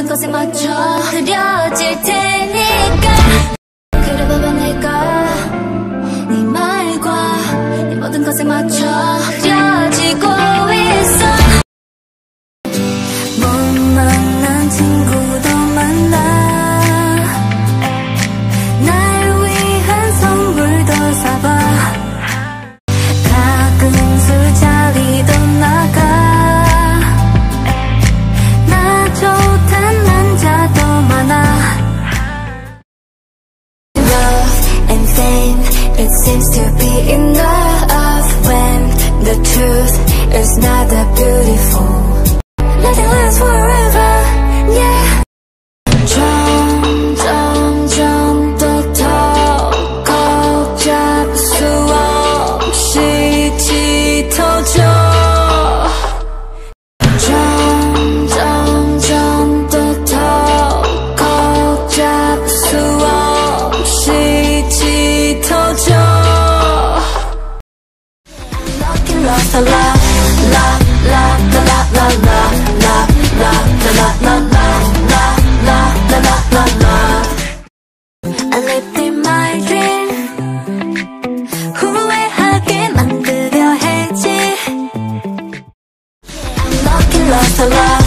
모든 것에 맞춰 그려질 테니 seems to be enough when the truth is not lost a la la la la la la la la la la la la la la la la la la la I lived in my dream 후회하게 만들려 했지 I'm lucky lost a la